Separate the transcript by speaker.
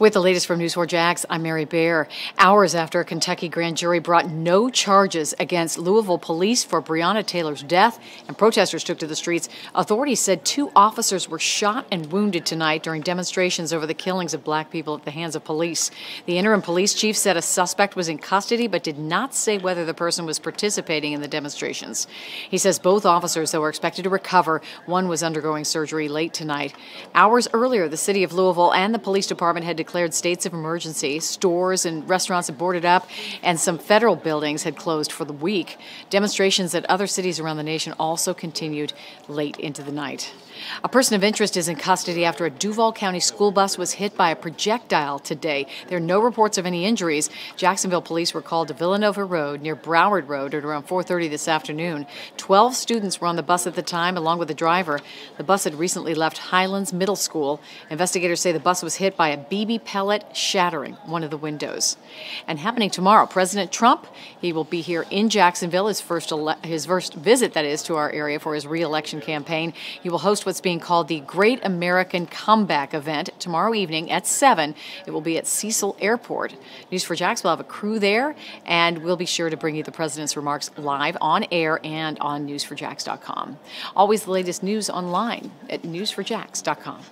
Speaker 1: With the latest from News4 Jax, I'm Mary Baer. Hours after a Kentucky grand jury brought no charges against Louisville police for Breonna Taylor's death and protesters took to the streets, authorities said two officers were shot and wounded tonight during demonstrations over the killings of black people at the hands of police. The interim police chief said a suspect was in custody but did not say whether the person was participating in the demonstrations. He says both officers, though, are expected to recover. One was undergoing surgery late tonight. Hours earlier, the city of Louisville and the police department had declared states of emergency. Stores and restaurants had boarded up, and some federal buildings had closed for the week. Demonstrations at other cities around the nation also continued late into the night. A person of interest is in custody after a Duval County school bus was hit by a projectile today. There are no reports of any injuries. Jacksonville police were called to Villanova Road near Broward Road at around 4:30 this afternoon. 12 students were on the bus at the time along with the driver. The bus had recently left Highlands Middle School. Investigators say the bus was hit by a BB pellet shattering one of the windows. And happening tomorrow, President Trump, he will be here in Jacksonville his first his first visit that is to our area for his re-election campaign. He will host what's being called the Great American Comeback event tomorrow evening at 7. It will be at Cecil Airport. News4 Jax will have a crew there and we'll be sure to bring you the president's remarks live on air and on news4jax.com. Always the latest news online at news4jax.com.